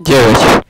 делать.